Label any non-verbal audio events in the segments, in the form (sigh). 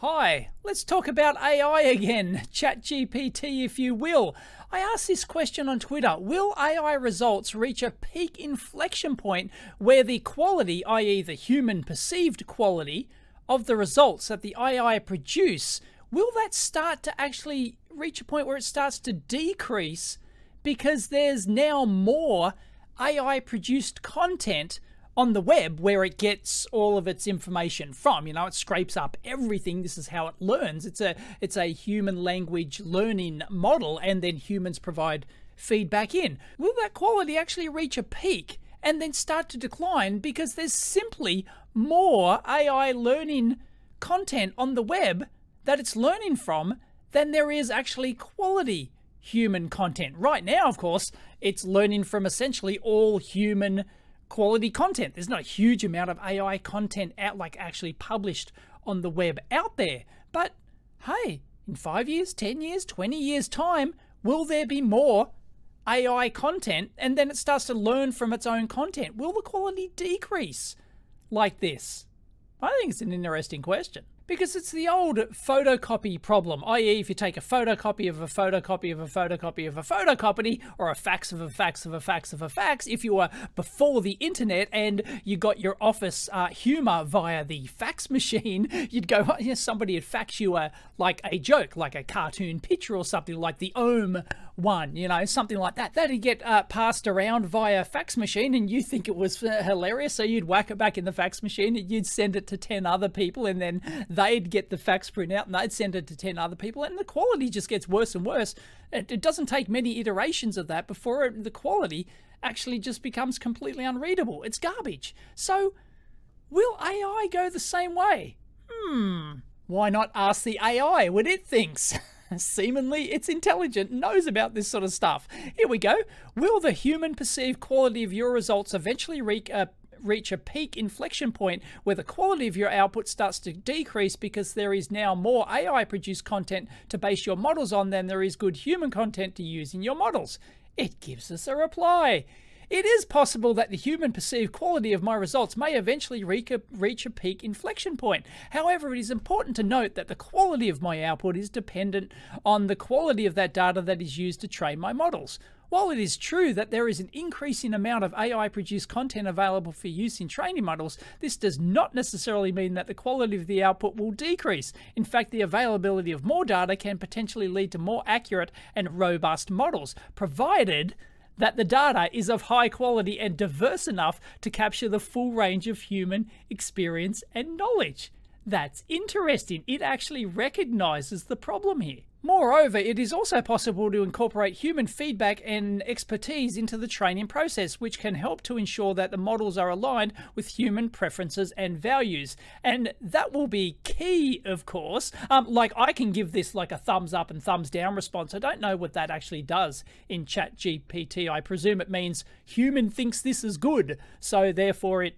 Hi, let's talk about AI again. (laughs) ChatGPT, if you will. I asked this question on Twitter Will AI results reach a peak inflection point where the quality, i.e., the human perceived quality, of the results that the AI produce, will that start to actually reach a point where it starts to decrease because there's now more AI produced content on the web where it gets all of its information from. You know, it scrapes up everything. This is how it learns. It's a it's a human language learning model, and then humans provide feedback in. Will that quality actually reach a peak and then start to decline because there's simply more AI learning content on the web that it's learning from than there is actually quality human content. Right now, of course, it's learning from essentially all human quality content. There's not a huge amount of AI content out, like actually published on the web out there. But hey, in five years, 10 years, 20 years' time, will there be more AI content? And then it starts to learn from its own content. Will the quality decrease like this? I think it's an interesting question because it's the old photocopy problem, i.e., if you take a photocopy of a photocopy of a photocopy of a photocopy, or a fax of a fax of a fax of a fax, if you were before the internet and you got your office uh, humor via the fax machine, (laughs) you'd go, oh, yes, somebody would fax you a like a joke, like a cartoon picture or something like the Ohm one, you know, something like that. That'd get uh, passed around via fax machine, and you think it was uh, hilarious, so you'd whack it back in the fax machine, and you'd send it to ten other people, and then they'd get the fax print out and they'd send it to 10 other people and the quality just gets worse and worse. It, it doesn't take many iterations of that before it, the quality actually just becomes completely unreadable. It's garbage. So will ai go the same way? Hmm. Why not ask the ai what it thinks (laughs) (laughs) seemingly it's intelligent, knows about this sort of stuff. Here we go. Will the human perceived quality of your results eventually reach uh, a, reach a peak inflection point where the quality of your output starts to decrease because there is now more AI produced content to base your models on than there is good human content to use in your models. It gives us a reply. It is possible that the human perceived quality of my results may eventually reach a, peak inflection point. However, it is important to note that the quality of my output is dependent on the quality of that data that is used to train my models. While it is true that there is an increasing amount of AI produced content available for use in training models, this does not necessarily mean that the quality of the output will decrease. In fact, the availability of more data can potentially lead to more accurate and robust models, provided that the data is of high quality and diverse enough to capture the full range of human experience and knowledge. That's interesting. It actually recognizes the problem here. Moreover, it is also possible to incorporate human feedback and expertise into the training process, which can help to ensure that the models are aligned with human preferences and values. And that will be key, of course. Um, like I can give this like a thumbs up and thumbs down response. I don't know what that actually does in ChatGPT. I presume it means human thinks this is good. So therefore it,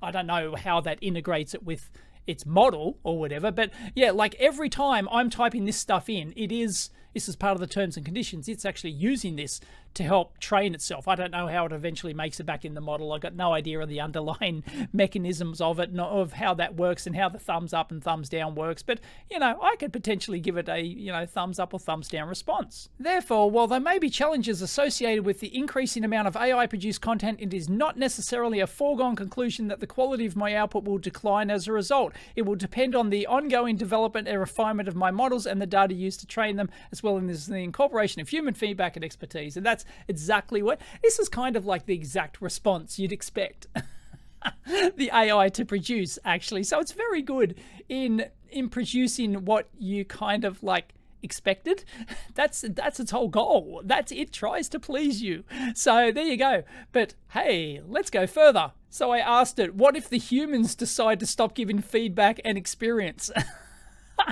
I don't know how that integrates it with its model or whatever. But yeah, like every time I'm typing this stuff in, it is this is part of the terms and conditions. It's actually using this to help train itself. I don't know how it eventually makes it back in the model. I've got no idea of the underlying (laughs) mechanisms of it, of how that works and how the thumbs up and thumbs down works. But, you know, I could potentially give it a, you know, thumbs up or thumbs down response. Therefore, while there may be challenges associated with the increasing amount of AI produced content, it is not necessarily a foregone conclusion that the quality of my output will decline as a result. It will depend on the ongoing development and refinement of my models and the data used to train them, as well as the incorporation of human feedback and expertise. And that's exactly what this is kind of like the exact response you'd expect (laughs) the AI to produce actually. So it's very good in in producing what you kind of like expected. (laughs) That's that's its whole goal. That's it tries to please you. So there you go. But hey, let's go further. So I asked it, what if the humans decide to stop giving feedback and experience? (laughs)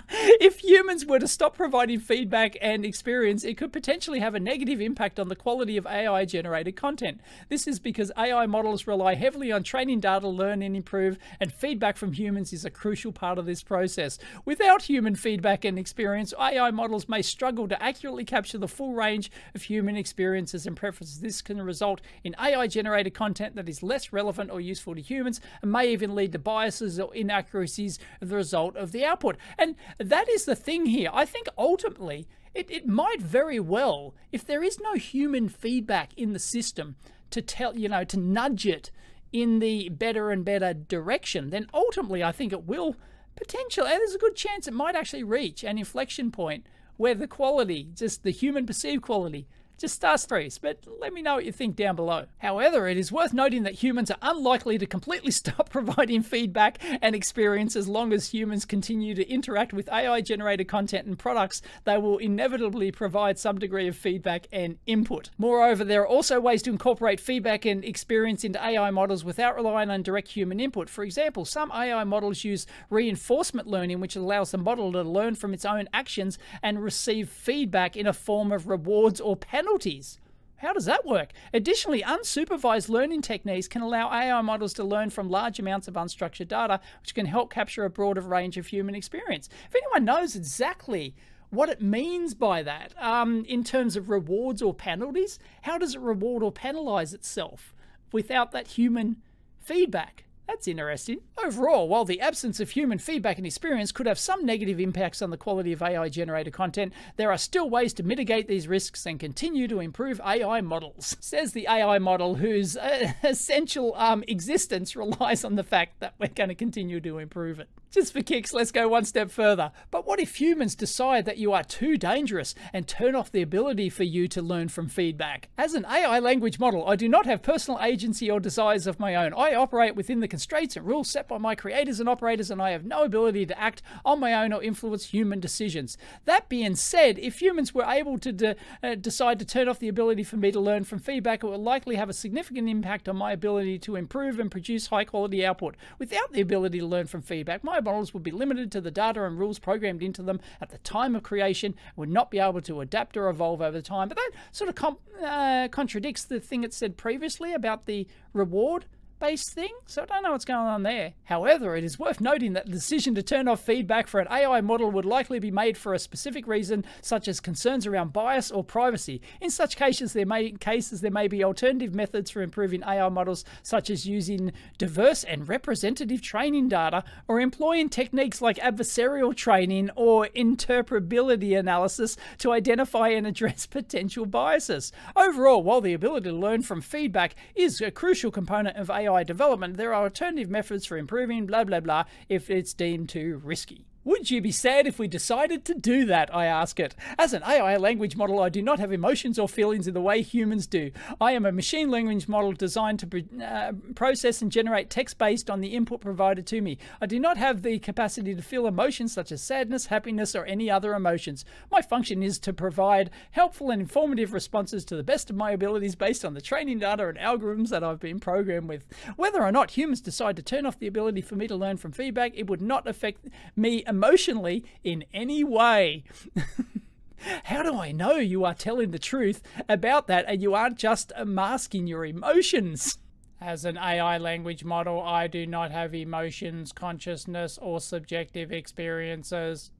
(laughs) if humans were to stop providing feedback and experience, it could potentially have a negative impact on the quality of AI generated content. This is because AI models rely heavily on training data to learn and improve, and feedback from humans is a crucial part of this process. Without human feedback and experience, AI models may struggle to accurately capture the full range of human experiences and preferences. This can result in AI generated content that is less relevant or useful to humans and may even lead to biases or inaccuracies as the result of the output. And that is the thing here. I think ultimately it, it might very well, if there is no human feedback in the system to tell, you know, to nudge it in the better and better direction, then ultimately I think it will potentially, and there's a good chance it might actually reach an inflection point where the quality, just the human perceived quality, just starts freeze, but let me know what you think down below. However, it is worth noting that humans are unlikely to completely (laughs) stop providing feedback and experience as long as humans continue to interact with AI generated content and products. They will inevitably provide some degree of feedback and input. Moreover, there are also ways to incorporate feedback and experience into AI models without relying on direct human input. For example, some AI models use reinforcement learning, which allows the model to learn from its own actions and receive feedback in a form of rewards or penalties penalties. How does that work? Additionally, unsupervised learning techniques can allow AI models to learn from large amounts of unstructured data, which can help capture a broader range of human experience. If anyone knows exactly what it means by that um, in terms of rewards or penalties, how does it reward or penalize itself without that human feedback? That's interesting. Overall, while the absence of human feedback and experience could have some negative impacts on the quality of AI generated content, there are still ways to mitigate these risks and continue to improve AI models. (laughs) Says the AI model whose uh, (laughs) essential um, existence relies on the fact that we're going to continue to improve it. Just for kicks, let's go one step further. But what if humans decide that you are too dangerous and turn off the ability for you to learn from feedback? As an AI language model, I do not have personal agency or desires of my own. I operate within the constraints and rules set by my creators and operators, and I have no ability to act on my own or influence human decisions. That being said, if humans were able to de uh, decide to turn off the ability for me to learn from feedback, it would likely have a significant impact on my ability to improve and produce high quality output. Without the ability to learn from feedback, my models would be limited to the data and rules programmed into them at the time of creation, and would not be able to adapt or evolve over time. But that sort of uh, contradicts the thing it said previously about the reward thing, so I don't know what's going on there. However, it is worth noting that the decision to turn off feedback for an AI model would likely be made for a specific reason, such as concerns around bias or privacy. In such cases, there may cases there may be alternative methods for improving AI models, such as using diverse and representative training data, or employing techniques like adversarial training or interpretability analysis to identify and address (laughs) potential biases. Overall, while the ability to learn from feedback is a crucial component of AI AI development, there are alternative methods for improving blah blah blah if it's deemed too risky. Would you be sad if we decided to do that? I ask it. As an AI language model, I do not have emotions or feelings in the way humans do. I am a machine language model designed to uh, process and generate text based on the input provided to me. I do not have the capacity to feel emotions such as sadness, happiness, or any other emotions. My function is to provide helpful and informative responses to the best of my abilities based on the training data and algorithms that I've been programmed with. Whether or not humans decide to turn off the ability for me to learn from feedback, it would not affect me emotionally in any way. (laughs) How do I know you are telling the truth about that and you aren't just masking your emotions? As an AI language model, I do not have emotions, consciousness, or subjective experiences.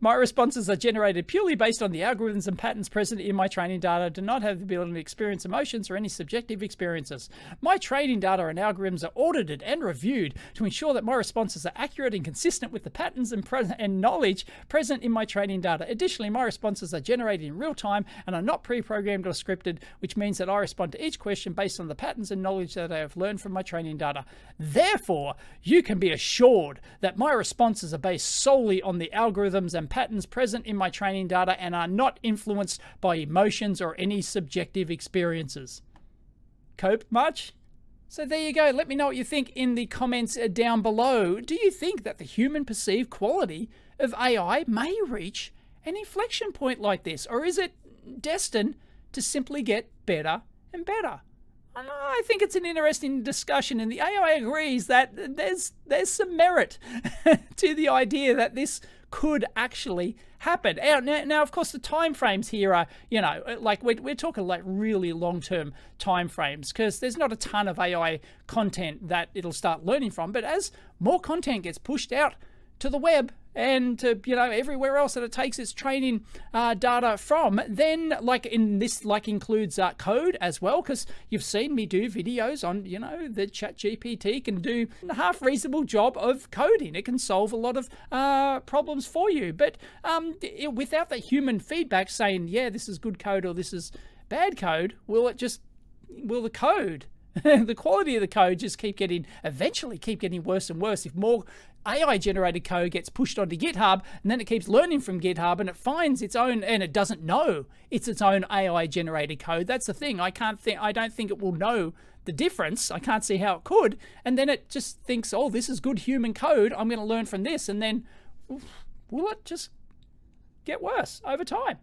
My responses are generated purely based on the algorithms and patterns present in my training data, do not have the ability to experience emotions or any subjective experiences. My training data and algorithms are audited and reviewed to ensure that my responses are accurate and consistent with the patterns and, and knowledge present in my training data. Additionally, my responses are generated in real time and are not pre-programmed or scripted, which means that I respond to each question based on the patterns and knowledge that I have learned from my training data. Therefore, you can be assured that my responses are based solely on the algorithm rhythms and patterns present in my training data and are not influenced by emotions or any subjective experiences. Cope much? So there you go. Let me know what you think in the comments uh, down below. Do you think that the human perceived quality of AI may reach an inflection point like this? Or is it destined to simply get better and better? I think it's an interesting discussion, and the AI agrees that there's there's some merit (laughs) to the idea that this could actually happen. Now, now, of course, the time frames here are, you know, uh, like we're, we're talking like really long-term time frames because there's not a ton of AI content that it'll start learning from. But as more content gets pushed out to the web, and to you know everywhere else that it takes its training uh, data from. Then like in this like includes uh, code as well because you've seen me do videos on you know the chat gpt can do a half reasonable job of coding. It can solve a lot of uh, problems for you. But um, it, without the human feedback saying yeah this is good code or this is bad code will it just will the code (laughs) the quality of the code just keep getting eventually keep getting worse and worse if more AI generated code gets pushed onto GitHub and then it keeps learning from GitHub and it finds its own and it doesn't know it's its own AI generated code. That's the thing. I can't think I don't think it will know the difference. I can't see how it could. And then it just thinks, "Oh, this is good human code. I'm going to learn from this." And then will it just get worse over time?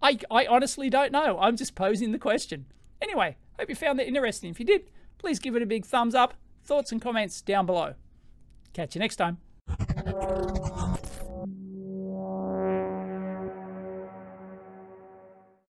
I I honestly don't know. I'm just posing the question. Anyway, hope you found that interesting. If you did, please give it a big thumbs up. Thoughts and comments down below. Catch you next time.